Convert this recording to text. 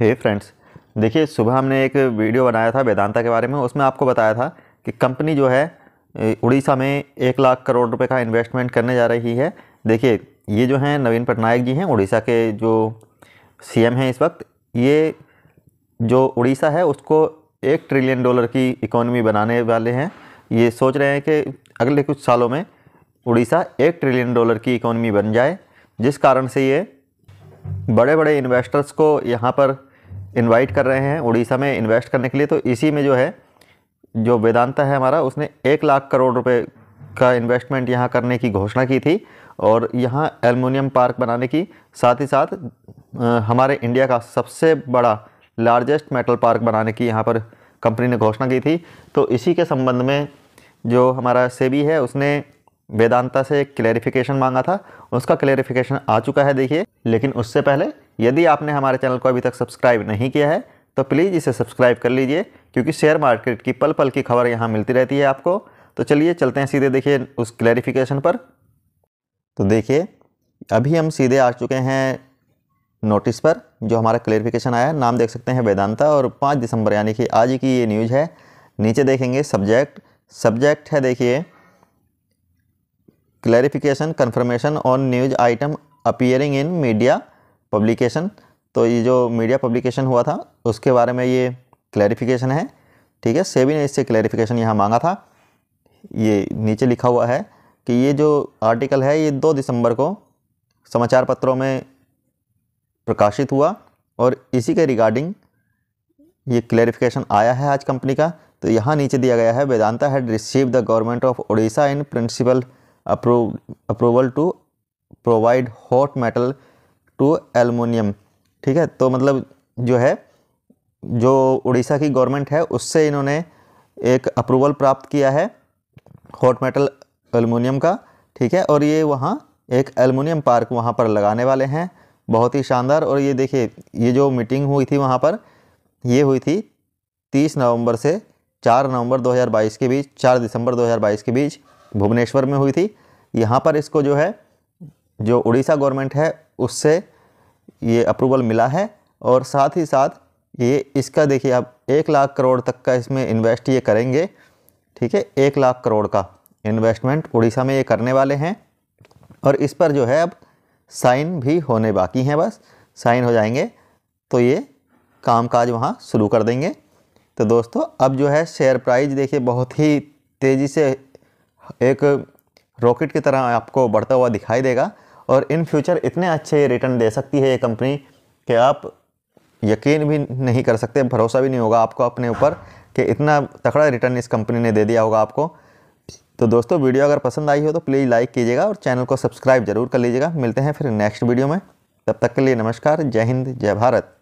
हे friends देखिए, सुबह हमने एक वीडियो बनाया था वेदांता के बारे में। उसमें आपको बताया था कि कंपनी जो है उड़ीसा में एक लाख करोड़ रुपए का इन्वेस्टमेंट करने जा रही है। देखिए, ये जो हैं नवीन पटनायक जी हैं, उड़ीसा के जो सीएम हैं इस वक्त, ये जो उड़ीसा है, उसको एक ट्रिलियन डॉलर की इकोनॉमी बनाने वाले हैं। ये सोच रहे हैं कि अगले कुछ सालों में उड़ीसा एक ट्रिलियन डॉलर की इकोनॉमी बन जाए, जिस कारण से ये बड़े बड़े इन्वेस्टर्स को यहाँ पर इनवाइट कर रहे हैं उड़ीसा में इन्वेस्ट करने के लिए तो इसी में जो है, जो वेदांता है हमारा, उसने एक लाख करोड़ रुपए का इन्वेस्टमेंट यहाँ करने की घोषणा की थी और यहाँ एलुमिनियम पार्क बनाने की, साथ ही साथ हमारे इंडिया का सबसे बड़ा लार्जेस्ट मेटल पार्क बनाने की यहाँ पर कंपनी ने घोषणा की थी। तो इसी के संबंध में जो हमारा सेबी है, उसने वेदांता से क्लैरिफिकेशन मांगा था। उसका क्लैरिफिकेशन आ चुका है, देखिए। लेकिन उससे पहले यदि आपने हमारे चैनल को अभी तक सब्सक्राइब नहीं किया है तो प्लीज़ इसे सब्सक्राइब कर लीजिए, क्योंकि शेयर मार्केट की पल पल की खबर यहाँ मिलती रहती है आपको। तो चलिए चलते हैं सीधे, देखिए उस क्लैरिफिकेशन पर। तो देखिए, अभी हम सीधे आ चुके हैं नोटिस पर, जो हमारा क्लैरिफिकेशन आया। नाम देख सकते हैं वेदांता, और पाँच दिसंबर, यानी कि आज की ये न्यूज़ है। नीचे देखेंगे सब्जेक्ट। सब्जेक्ट है, देखिए, clarification, confirmation on news item appearing in media. Publication तो ये जो मीडिया पब्लिकेशन हुआ था, उसके बारे में ये क्लैरिफिकेशन है, ठीक है? सेबी ने इससे क्लैरिफिकेशन यहाँ मांगा था। ये नीचे लिखा हुआ है कि ये जो आर्टिकल है, ये दो दिसंबर को समाचार पत्रों में प्रकाशित हुआ और इसी के रिगार्डिंग ये क्लैरिफिकेशन आया है आज कंपनी का। तो यहाँ नीचे दिया गया है, Vedanta had receive the government of Orissa in principle approve approval to provide hot metal to aluminium ठीक है? तो मतलब जो है, जो उड़ीसा की गवर्नमेंट है, उससे इन्होंने एक अप्रूवल प्राप्त किया है हॉट मेटल एलुमिनियम का, ठीक है? और ये वहाँ एक एलुमिनियम पार्क वहाँ पर लगाने वाले हैं। बहुत ही शानदार। और ये देखिए, ये जो मीटिंग हुई थी वहाँ पर, ये हुई थी 30 नवंबर से 4 नवंबर 2022 के बीच 4 दिसंबर 2022 के बीच भुवनेश्वर में हुई थी। यहाँ पर इसको जो है, जो उड़ीसा गवर्नमेंट है उससे ये अप्रूवल मिला है और साथ ही साथ ये इसका देखिए आप एक लाख करोड़ तक का इसमें इन्वेस्ट ये करेंगे, ठीक है? एक लाख करोड़ का इन्वेस्टमेंट उड़ीसा में ये करने वाले हैं और इस पर जो है अब साइन भी होने बाकी हैं बस, साइन हो जाएँगे। तो ये कामकाज वहाँ शुरू कर देंगे। तो दोस्तों, अब जो है शेयर प्राइस देखिए बहुत ही तेज़ी से एक रॉकेट की तरह आपको बढ़ता हुआ दिखाई देगा। और इन फ्यूचर इतने अच्छे रिटर्न दे सकती है ये कंपनी कि आप यकीन भी नहीं कर सकते, भरोसा भी नहीं होगा आपको अपने ऊपर कि इतना तकड़ा रिटर्न इस कंपनी ने दे दिया होगा आपको। तो दोस्तों, वीडियो अगर पसंद आई हो तो प्लीज़ लाइक कीजिएगा और चैनल को सब्सक्राइब ज़रूर कर लीजिएगा। मिलते हैं फिर नेक्स्ट वीडियो में। तब तक के लिए नमस्कार, जय हिंद, जय भारत।